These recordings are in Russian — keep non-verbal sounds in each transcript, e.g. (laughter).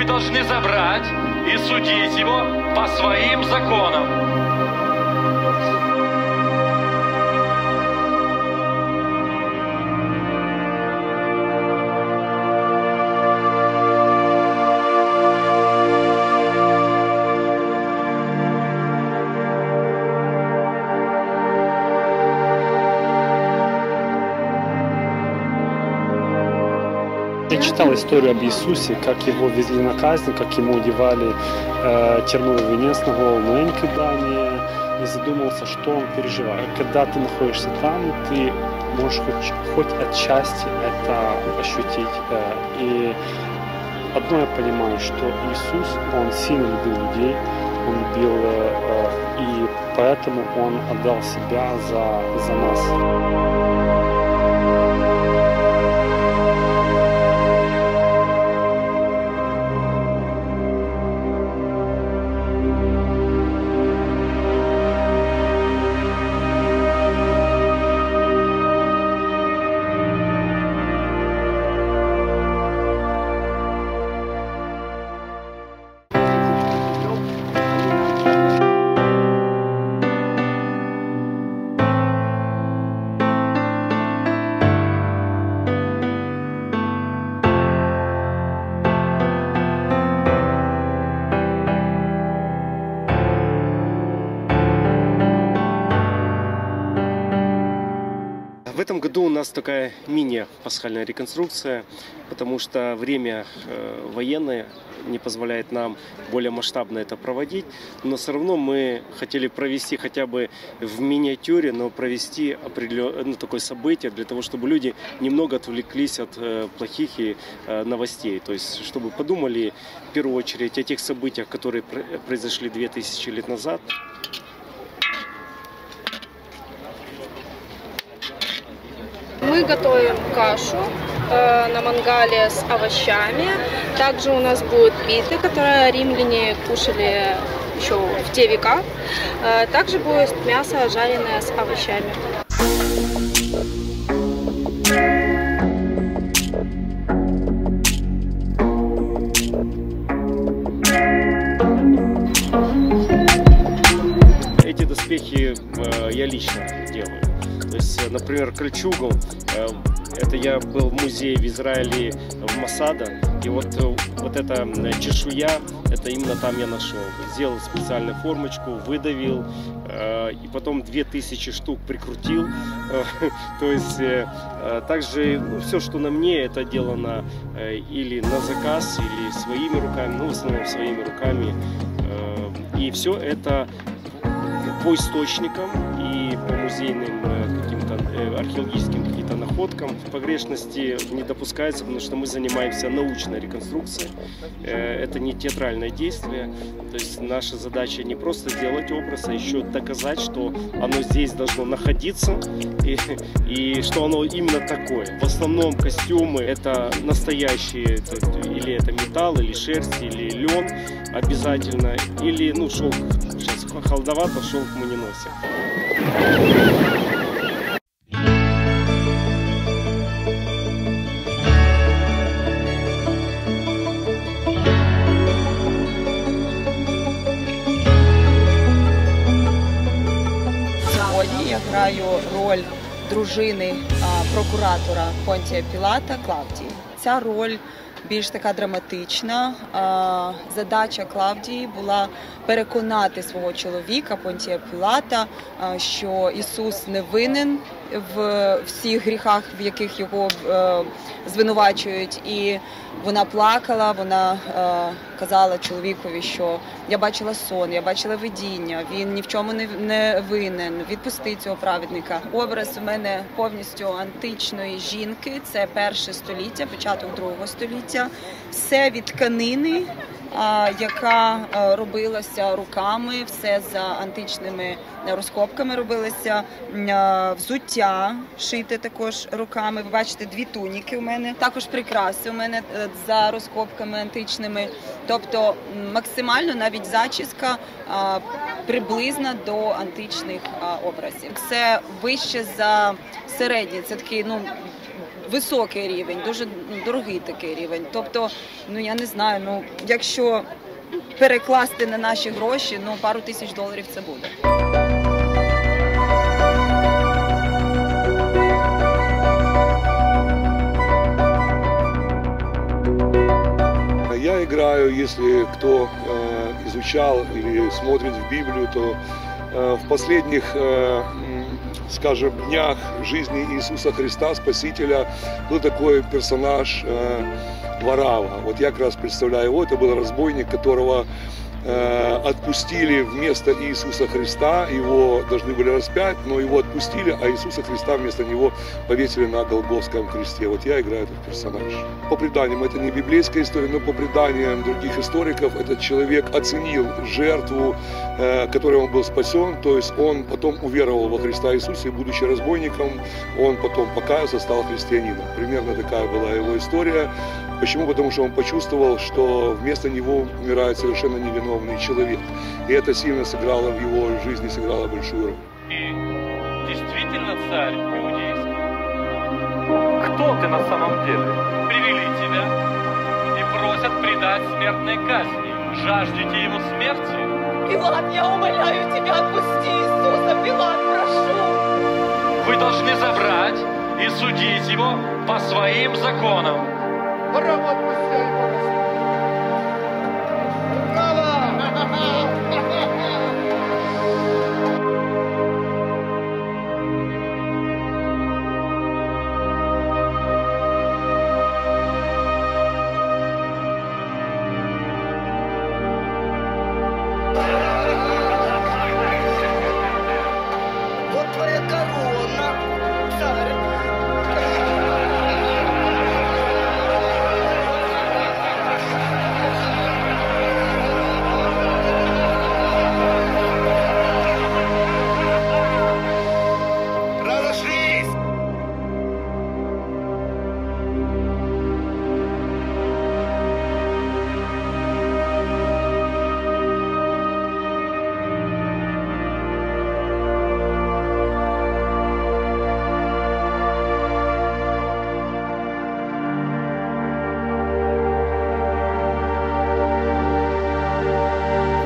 вы должны забрать и судить его по своим законам. Я читал историю об Иисусе, как его везли на казнь, как ему одевали э, терновый венец на голову, но я никогда не, не задумывался, что он переживает. Когда ты находишься там, ты можешь хоть, хоть отчасти это ощутить. Э, и одно я понимаю, что Иисус, Он сильно любил людей, Он любил, э, э, и поэтому Он отдал себя за, за нас. Этом году у нас такая мини-пасхальная реконструкция, потому что время э, военное не позволяет нам более масштабно это проводить. Но все равно мы хотели провести хотя бы в миниатюре, но провести определенное ну, такое событие для того, чтобы люди немного отвлеклись от э, плохих и, э, новостей. То есть, чтобы подумали в первую очередь о тех событиях, которые пр- произошли 2000 лет назад. Мы готовим кашу э, на мангале с овощами. Также у нас будет питы, которые римляне кушали еще в те века. Э, также будет мясо жареное с овощами. Эти доспехи э, я лично. То есть, э, например, кольчугу, э, это я был в музее в Израиле в Масада, и вот, э, вот эта м, чешуя, это именно там я нашел. Сделал специальную формочку, выдавил, э, и потом 2000 штук прикрутил. Э, (laughs) То есть, э, э, также все, что на мне, это делано э, или на заказ, или своими руками, ну, в основном своими руками. Э, И все это по источникам и по музейным э, каким-то э, археологическим каким-то находкам погрешности не допускается, потому что мы занимаемся научной реконструкцией. Э, Это не театральное действие. То есть наша задача не просто сделать образ, а еще доказать, что оно здесь должно находиться и, и что оно именно такое. В основном костюмы это настоящие, или это металл, или шерсть, или лен обязательно, или ну шелк. Сейчас холодовато, шелк мы не носим. Сьогодні я граю роль дружини прокуратора Понтія Пілата Клавдії. Ця роль більш така драматична. Задача Клавдії була переконати свого чоловіка Понтія Пілата, що Ісус не винен в всіх гріхах, в яких його е, звинувачують. І вона плакала, вона е, казала чоловікові, що я бачила сон, я бачила видіння, він ні в чому не, не винен. Відпусти цього праведника. Образ у мене повністю античної жінки. Це перше століття, початок другого століття. Все від тканини, яка е, робилася руками, все за античними розкопками робилося. Е, Взуття шите також руками. Ви бачите дві туніки у мене. Також прикраси у мене е, за розкопками античними. Тобто максимально навіть зачіска приблизна до античних образів. Це вище за середнє. Це такий ну високий рівень, дуже дорогий такий рівень. Тобто, ну я не знаю, ну якщо перекласти на наші гроші, ну пару тисяч доларів це буде. Я играю, если кто э, изучал или смотрит в Библию, то э, в последних, э, м, скажем, днях жизни Иисуса Христа, Спасителя, был такой персонаж э, Варава. Вот я как раз представляю его, это был разбойник, которого отпустили вместо Иисуса Христа, его должны были распять, но его отпустили, а Иисуса Христа вместо него повесили на Голгофском кресте. Вот я играю этот персонаж. По преданиям, это не библейская история, но по преданиям других историков, этот человек оценил жертву, э, которой он был спасен, то есть он потом уверовал во Христа Иисуса, и будучи разбойником, он потом покаялся, стал христианином. Примерно такая была его история. Почему? Потому что он почувствовал, что вместо него умирает совершенно невиновный человек. И это сильно сыграло в его жизни, сыграло большую роль. И действительно царь иудейский? Кто ты на самом деле? Привели тебя и просят предать смертной казни. Жаждете его смерти? Пилат, я умоляю тебя, отпусти Иисуса, Пилат, прошу! Вы должны забрать и судить его по своим законам. Вот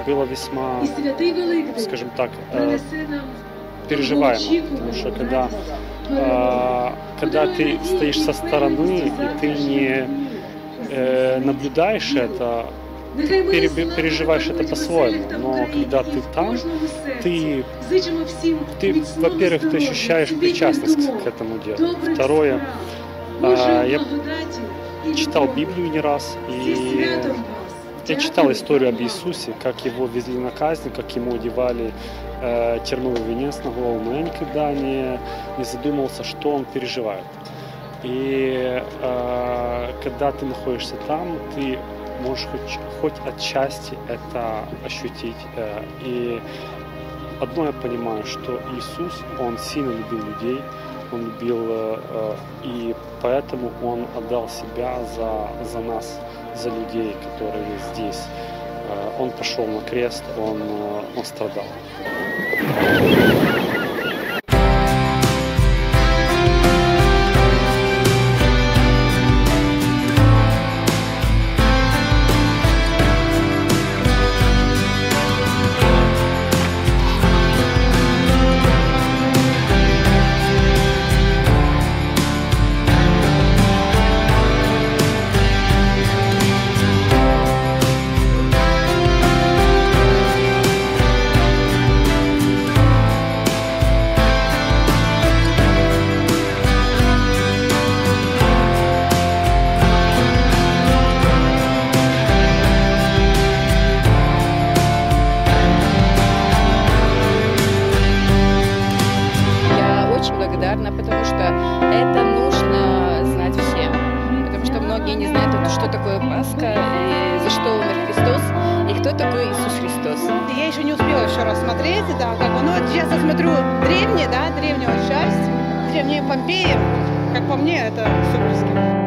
Было весьма, скажем так, э, переживаемо, потому что когда, э, когда ты стоишь со стороны и ты не э, наблюдаешь это, пере- переживаешь это по-своему, но когда ты там, ты, ты, во-первых, ты ощущаешь причастность к этому делу. Второе, а, я читал Библию не раз, и я читал историю об Иисусе, как его везли на казнь, как ему одевали э, терновый венец на голову, но я никогда не, не задумывался, что он переживает. И э, когда ты находишься там, ты можешь хоть, хоть отчасти это ощутить. Э, и одно я понимаю, что Иисус, Он сильно любил людей, Он любил, э, э, и поэтому Он отдал себя за, за нас, за людей, которые здесь. Э, Он пошел на крест, Он, э, он страдал. Это нужно знать всем. Потому что многие не знают, что такое Пасха, и за что умер Христос, и кто такой Иисус Христос. Я еще не успела еще рассмотреть, да, как бы, ну, сейчас я смотрю древние, да, древнюю часть, древние Помпеи, как по мне, это суперски.